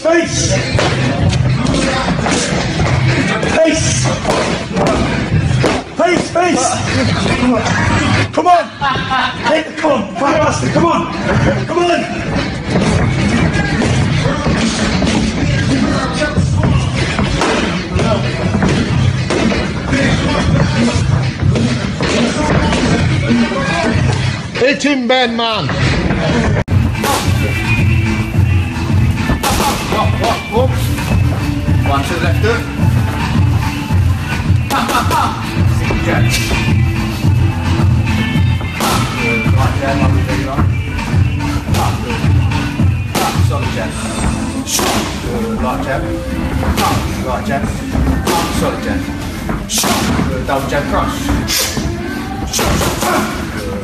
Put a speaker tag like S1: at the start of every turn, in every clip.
S1: Face! Face! Face, face! Come on! Take come on! Bypass it, come on! Come on!
S2: Hit him, Ben, man!
S3: Right jab. Up. Up. Right jab. Up, jab. Good. Double jab cross. Good.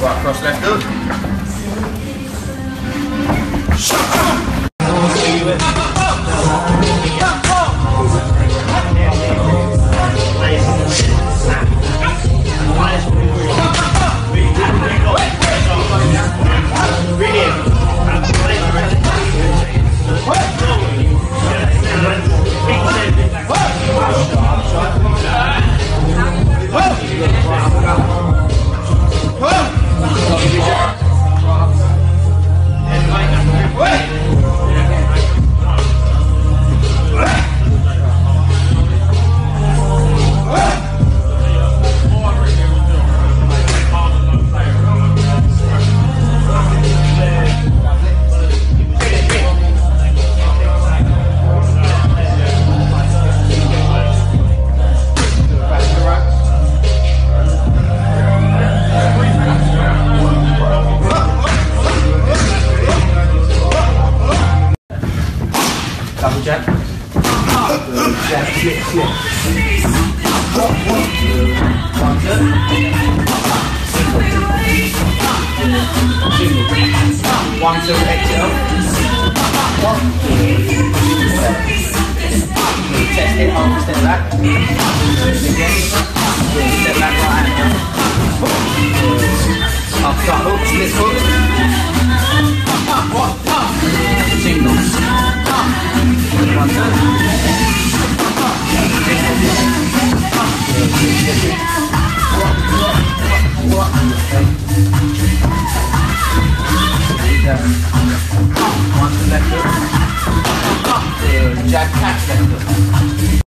S3: Right cross left hook. Back Double jab. Jab, slip, slip. Good. One, two. Single. Single. One, two, exhale. Good. Chest hit over, step back. Again. Step back, right hand. Up, start hook, split hook. Jack Cat selector.